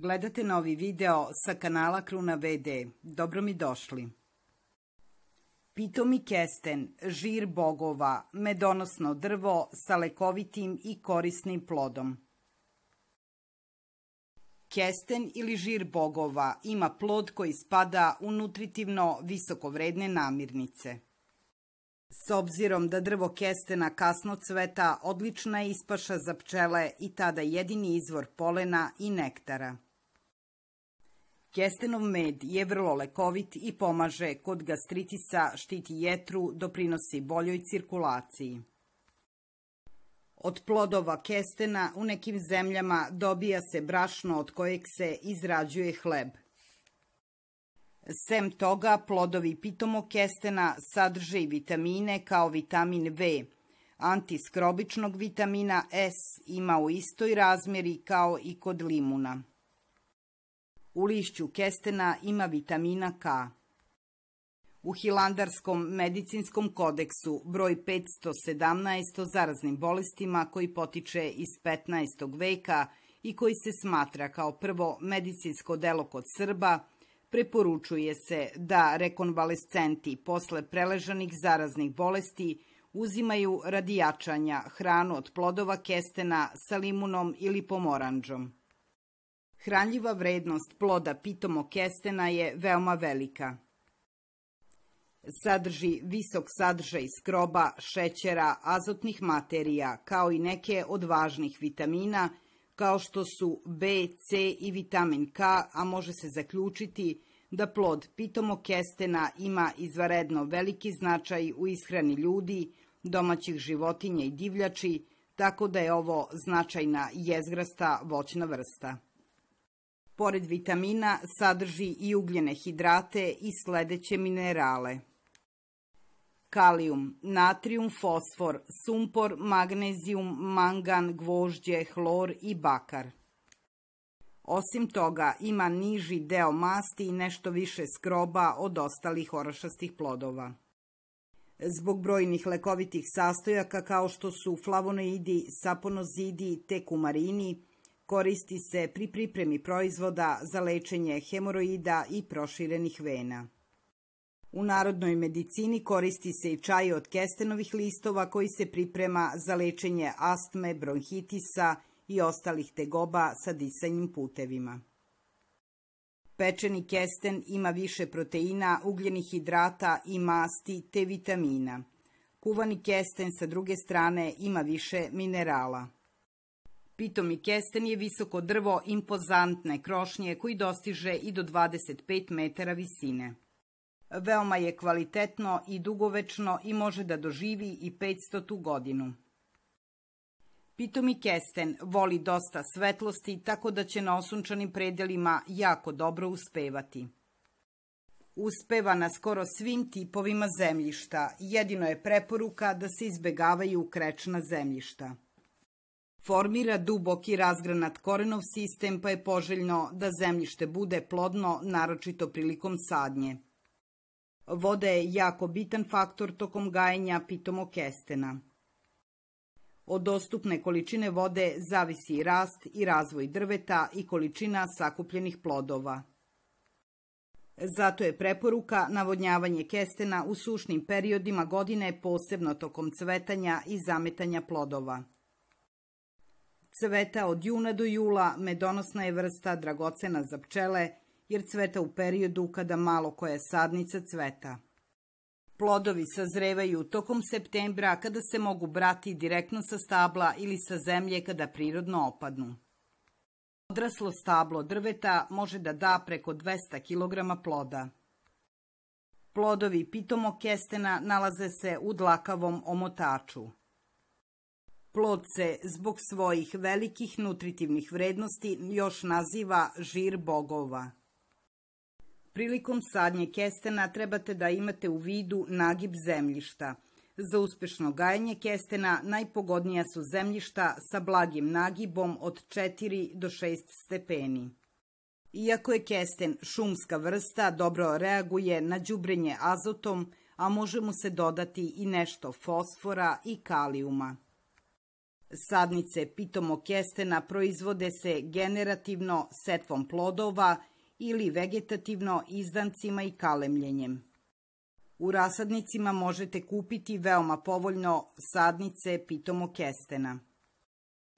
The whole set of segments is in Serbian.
Gledate novi video sa kanala Kruna VD. Dobro mi došli. Pitomi kesten, žir bogova, medonosno drvo sa lekovitim i korisnim plodom. Kesten ili žir bogova ima plod koji spada u nutritivno visokovredne namirnice. S obzirom da drvo kestena kasno cveta, odlična je ispaša za pčele i tada jedini izvor polena i nektara. Kestenov med je vrlo lekovit i pomaže kod gastritisa, štiti jetru, doprinosi boljoj cirkulaciji. Od plodova kestena u nekim zemljama dobija se brašno od kojeg se izrađuje hleb – Sem toga, plodovi pitomog kestena sadrže i vitamine kao vitamin V. Antiskrobičnog vitamina S ima u istoj razmeri kao i kod limuna. U lišću kestena ima vitamina K. U Hilandarskom medicinskom kodeksu broj 517 o zaraznim bolestima koji potiče iz 15. veka i koji se smatra kao prvo medicinsko delo kod Srba – Preporučuje se da rekonvalescenti posle preležanih zaraznih bolesti uzimaju radi jačanja hranu od plodova kestena sa limunom ili pomoranđom. Hranljiva vrednost ploda pitomo kestena je veoma velika. Sadrži visok sadržaj skroba, šećera, azotnih materija, kao i neke od važnih vitamina – kao što su B, C i vitamin K, a može se zaključiti da plod pitomog kestena ima izvaredno veliki značaj u ishrani ljudi, domaćih životinja i divljači, tako da je ovo značajna jezgrasta voćna vrsta. Pored vitamina sadrži i ugljene hidrate i sledeće minerale – kalijum, natrium, fosfor, sumpor, magnezijum, mangan, gvožđe, hlor i bakar. Osim toga, ima niži deo masti i nešto više skroba od ostalih orašastih plodova. Zbog brojnih lekovitih sastojaka kao što su flavonoidi, saponozidi te kumarini, koristi se pri pripremi proizvoda za lečenje hemoroida i proširenih vena. U narodnoj medicini koristi se i čaj od kestenovih listova koji se priprema za lečenje astme, bronhitisa i ostalih tegoba sa disanjim putevima. Pečeni kesten ima više proteina, ugljenih hidrata i masti te vitamina. Kuvani kesten sa druge strane ima više minerala. Pitomi kesten je visoko drvo impozantne krošnje koji dostiže i do 25 metara visine. Veoma je kvalitetno i dugovečno i može da doživi i 500. godinu. Pitomi kesten voli dosta svetlosti, tako da će na osunčanim predelima jako dobro uspevati. Uspeva na skoro svim tipovima zemljišta, jedino je preporuka da se izbegavaju krečna zemljišta. Formira dubok i razgranat korenov sistem, pa je poželjno da zemljište bude plodno, naročito prilikom sadnje. Voda je jako bitan faktor tokom gajenja pitomog kestena. Od dostupne količine vode zavisi rast i razvoj drveta i količina sakupljenih plodova. Zato je preporuka navodnjavanje kestena u sušnim periodima godine, posebno tokom cvetanja i zametanja plodova. Cveta od juna do jula, medonosna je vrsta dragocena za pčele, jer cveta u periodu kada malo koja sadnica cveta. Plodovi sazrevaju tokom septembra kada se mogu brati direktno sa stabla ili sa zemlje kada prirodno opadnu. Odraslo stablo drveta može da da preko 200 kg ploda. Plodovi pitomog kestena nalaze se u dlakavom omotaču. Plod se zbog svojih velikih nutritivnih vrednosti još naziva žir bogova. Prilikom sadnje kestena trebate da imate u vidu nagib zemljišta. Za uspešno gajanje kestena najpogodnija su zemljišta sa blagim nagibom od 4 do 6 stepeni. Iako je kesten šumska vrsta, dobro reaguje na đubrenje azotom, a može mu se dodati i nešto fosfora i kalijuma. Sadnice pitomog kestena proizvode se generativno setvom plodova ili vegetativno izdancima i kalemljenjem. U rasadnicima možete kupiti veoma povoljno sadnice pitomog kestena.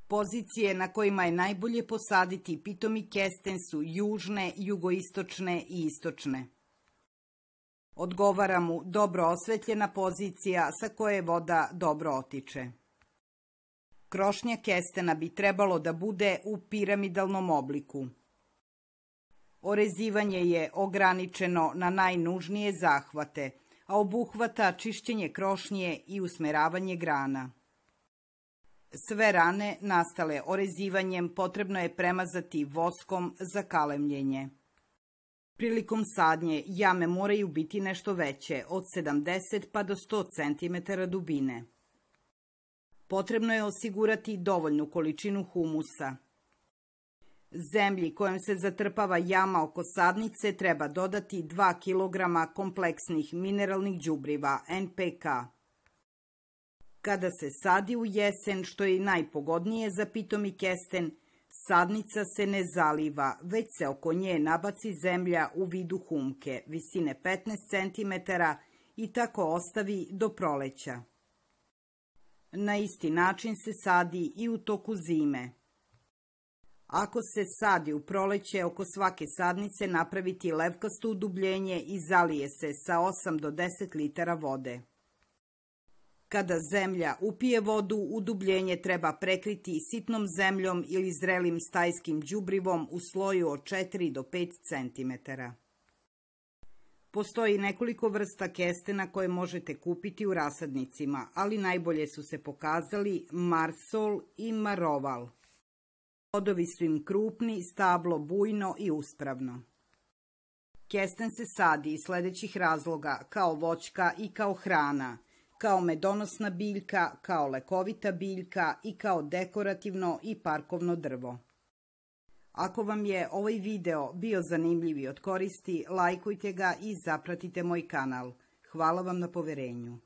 Pozicije na kojima je najbolje posaditi pitomi kesten su južne, jugoistočne i istočne. Odgovara mu dobro osvetljena pozicija sa koje voda dobro otiče. Krošnja kestena bi trebalo da bude u piramidalnom obliku. Orezivanje je ograničeno na najnužnije zahvate, a obuhvata čišćenje krošnje i usmeravanje grana. Sve rane nastale orezivanjem potrebno je premazati voskom za kalemljenje. Prilikom sadnje jame moraju biti nešto veće, od 70 pa do 100 cm dubine. Potrebno je osigurati dovoljnu količinu humusa. Zemlji kojom se zatrpava jama oko sadnice treba dodati 2 kg kompleksnih mineralnih đubriva NPK. Kada se sadi u jesen, što je najpogodnije za pitomi kesten, sadnica se ne zaliva, već se oko nje nabaci zemlja u vidu humke, visine 15 cm i tako ostavi do proleća. Na isti način se sadi i u toku zime. Ako se sadi u proleće, oko svake sadnice napraviti levkasto udubljenje i zalije se sa 8 do 10 litara vode. Kada zemlja upije vodu, udubljenje treba prekriti sitnom zemljom ili zrelim stajskim đubrivom u sloju od 4 do 5 cm. Postoji nekoliko vrsta kestena koje možete kupiti u rasadnicima, ali najbolje su se pokazali Marsol i Maroval. Plodovi su im krupni, stablo bujno i uspravno. Kesten se sadi iz sledećih razloga, kao voćka i kao hrana, kao medonosna biljka, kao lekovita biljka i kao dekorativno i parkovno drvo. Ako vam je ovaj video bio zanimljiv i od koristi, lajkujte ga i zapratite moj kanal. Hvala vam na poverenju.